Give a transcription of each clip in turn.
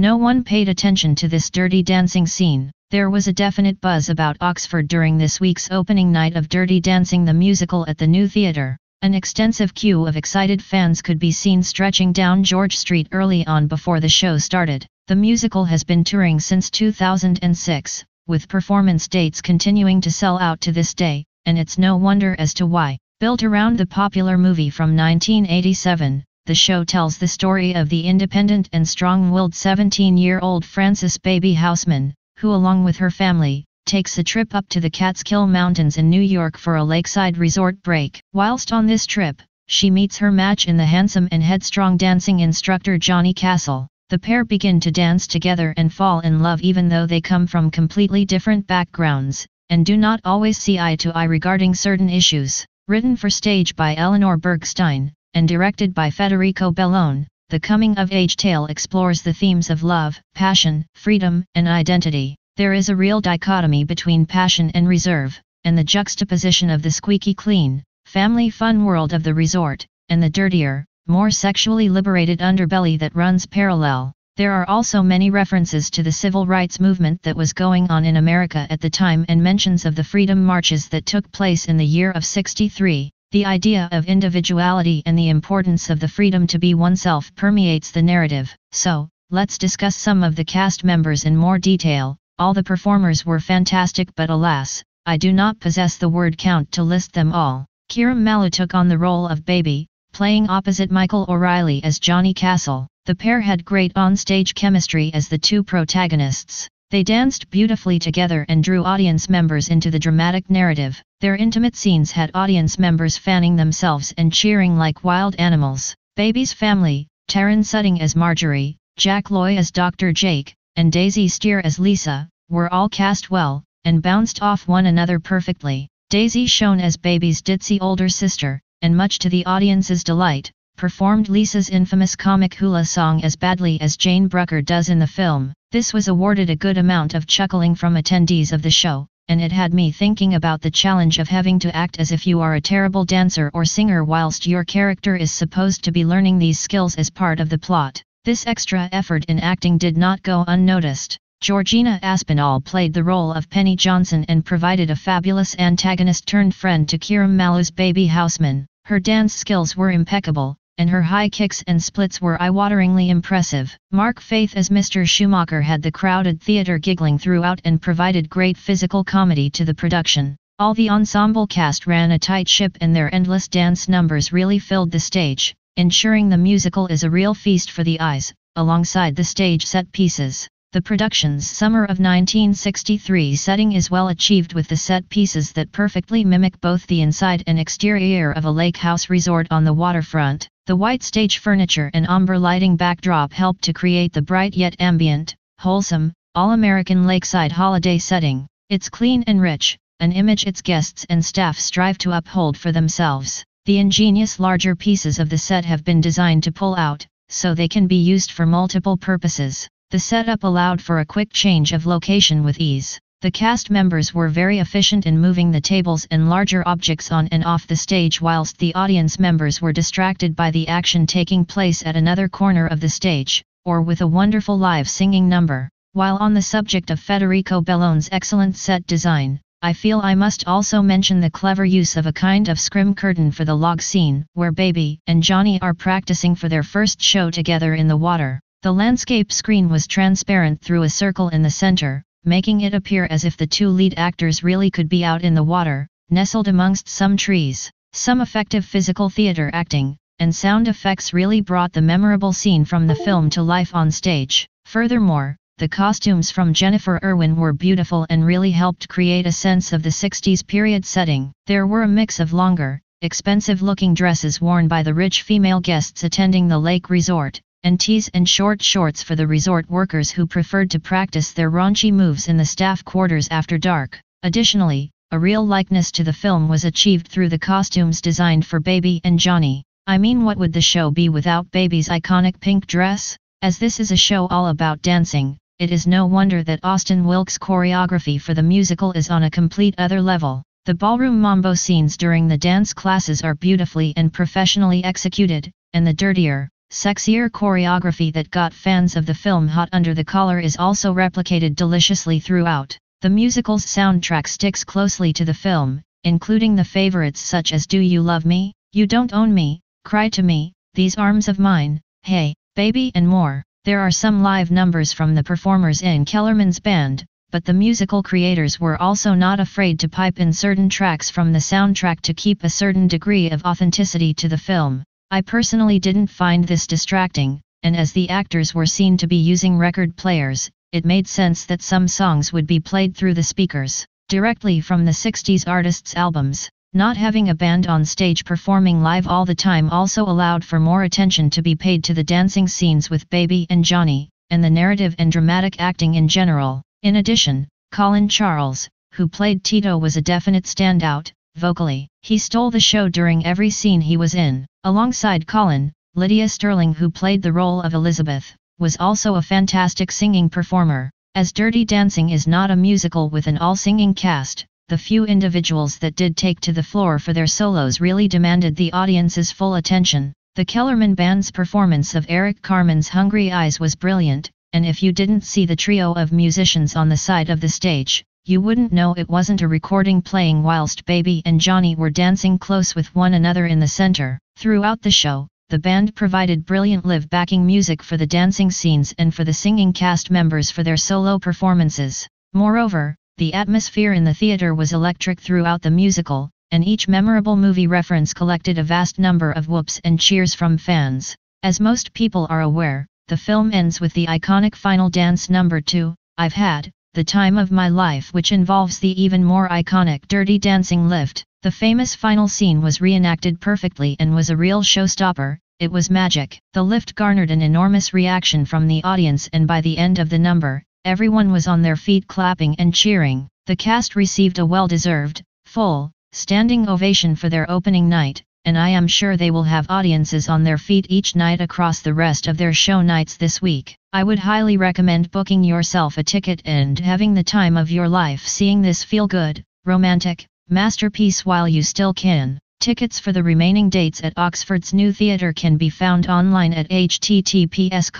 No one paid attention to this dirty dancing scene. There was a definite buzz about Oxford during this week's opening night of Dirty Dancing the musical at the new theatre. An extensive queue of excited fans could be seen stretching down George Street early on before the show started. The musical has been touring since 2006, with performance dates continuing to sell out to this day, and it's no wonder as to why. Built around the popular movie from 1987, the show tells the story of the independent and strong-willed 17-year-old Frances Baby Houseman, who along with her family, takes a trip up to the Catskill Mountains in New York for a lakeside resort break. Whilst on this trip, she meets her match in the handsome and headstrong dancing instructor Johnny Castle. The pair begin to dance together and fall in love even though they come from completely different backgrounds, and do not always see eye to eye regarding certain issues. Written for stage by Eleanor Bergstein, and directed by Federico Bellone, the coming-of-age tale explores the themes of love, passion, freedom, and identity. There is a real dichotomy between passion and reserve, and the juxtaposition of the squeaky clean, family fun world of the resort, and the dirtier, more sexually liberated underbelly that runs parallel. There are also many references to the civil rights movement that was going on in America at the time and mentions of the freedom marches that took place in the year of 63. The idea of individuality and the importance of the freedom to be oneself permeates the narrative. So, let's discuss some of the cast members in more detail. All the performers were fantastic but alas, I do not possess the word count to list them all. Kira Malou took on the role of Baby, playing opposite Michael O'Reilly as Johnny Castle. The pair had great on-stage chemistry as the two protagonists. They danced beautifully together and drew audience members into the dramatic narrative. Their intimate scenes had audience members fanning themselves and cheering like wild animals. Baby's family, Taryn Sutting as Marjorie, Jack Loy as Dr. Jake, and Daisy Steer as Lisa, were all cast well, and bounced off one another perfectly. Daisy shown as Baby's ditzy older sister, and much to the audience's delight, performed Lisa's infamous comic hula song as badly as Jane Brucker does in the film. This was awarded a good amount of chuckling from attendees of the show, and it had me thinking about the challenge of having to act as if you are a terrible dancer or singer whilst your character is supposed to be learning these skills as part of the plot. This extra effort in acting did not go unnoticed. Georgina Aspinall played the role of Penny Johnson and provided a fabulous antagonist turned friend to Kira Malou's baby houseman. Her dance skills were impeccable, and her high kicks and splits were eye-wateringly impressive. Mark Faith as Mr. Schumacher had the crowded theatre giggling throughout and provided great physical comedy to the production. All the ensemble cast ran a tight ship and their endless dance numbers really filled the stage, ensuring the musical is a real feast for the eyes, alongside the stage set pieces. The production's summer of 1963 setting is well achieved with the set pieces that perfectly mimic both the inside and exterior of a lake house resort on the waterfront. The white stage furniture and umber lighting backdrop help to create the bright yet ambient, wholesome, all-American lakeside holiday setting. It's clean and rich, an image its guests and staff strive to uphold for themselves. The ingenious larger pieces of the set have been designed to pull out, so they can be used for multiple purposes. The setup allowed for a quick change of location with ease. The cast members were very efficient in moving the tables and larger objects on and off the stage whilst the audience members were distracted by the action taking place at another corner of the stage, or with a wonderful live singing number. While on the subject of Federico Bellone's excellent set design, I feel I must also mention the clever use of a kind of scrim curtain for the log scene, where Baby and Johnny are practicing for their first show together in the water. The landscape screen was transparent through a circle in the center, making it appear as if the two lead actors really could be out in the water, nestled amongst some trees. Some effective physical theater acting and sound effects really brought the memorable scene from the film to life on stage. Furthermore, the costumes from Jennifer Irwin were beautiful and really helped create a sense of the 60s period setting. There were a mix of longer, expensive-looking dresses worn by the rich female guests attending the lake resort, and tees and short shorts for the resort workers who preferred to practice their raunchy moves in the staff quarters after dark. Additionally, a real likeness to the film was achieved through the costumes designed for Baby and Johnny. I mean what would the show be without Baby's iconic pink dress? As this is a show all about dancing, it is no wonder that Austin Wilkes' choreography for the musical is on a complete other level. The ballroom mambo scenes during the dance classes are beautifully and professionally executed, and the dirtier, sexier choreography that got fans of the film hot under the collar is also replicated deliciously throughout. The musical's soundtrack sticks closely to the film, including the favorites such as Do You Love Me, You Don't Own Me, Cry to Me, These Arms of Mine, Hey, Baby and more. There are some live numbers from the performers in Kellerman's band, but the musical creators were also not afraid to pipe in certain tracks from the soundtrack to keep a certain degree of authenticity to the film. I personally didn't find this distracting, and as the actors were seen to be using record players, it made sense that some songs would be played through the speakers, directly from the 60s artists' albums. Not having a band on stage performing live all the time also allowed for more attention to be paid to the dancing scenes with Baby and Johnny, and the narrative and dramatic acting in general. In addition, Colin Charles, who played Tito was a definite standout, vocally. He stole the show during every scene he was in. Alongside Colin, Lydia Sterling who played the role of Elizabeth, was also a fantastic singing performer. As Dirty Dancing is not a musical with an all-singing cast, the few individuals that did take to the floor for their solos really demanded the audience's full attention. The Kellerman Band's performance of Eric Carmen's Hungry Eyes was brilliant, and if you didn't see the trio of musicians on the side of the stage, you wouldn't know it wasn't a recording playing whilst Baby and Johnny were dancing close with one another in the center. Throughout the show, the band provided brilliant live backing music for the dancing scenes and for the singing cast members for their solo performances. Moreover, the atmosphere in the theater was electric throughout the musical, and each memorable movie reference collected a vast number of whoops and cheers from fans. As most people are aware, the film ends with the iconic final dance number 2, I've Had, The Time of My Life which involves the even more iconic Dirty Dancing lift. The famous final scene was reenacted perfectly and was a real showstopper, it was magic. The lift garnered an enormous reaction from the audience and by the end of the number, everyone was on their feet clapping and cheering. The cast received a well-deserved, full, standing ovation for their opening night, and I am sure they will have audiences on their feet each night across the rest of their show nights this week. I would highly recommend booking yourself a ticket and having the time of your life seeing this feel-good, romantic, masterpiece while you still can. Tickets for the remaining dates at Oxford's new theatre can be found online at https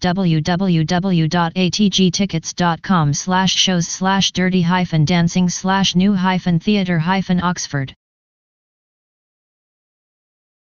www.atgtickets.com shows dirty dancing new theatre oxford.